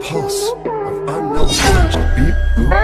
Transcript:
Pulse of unknown. Beat.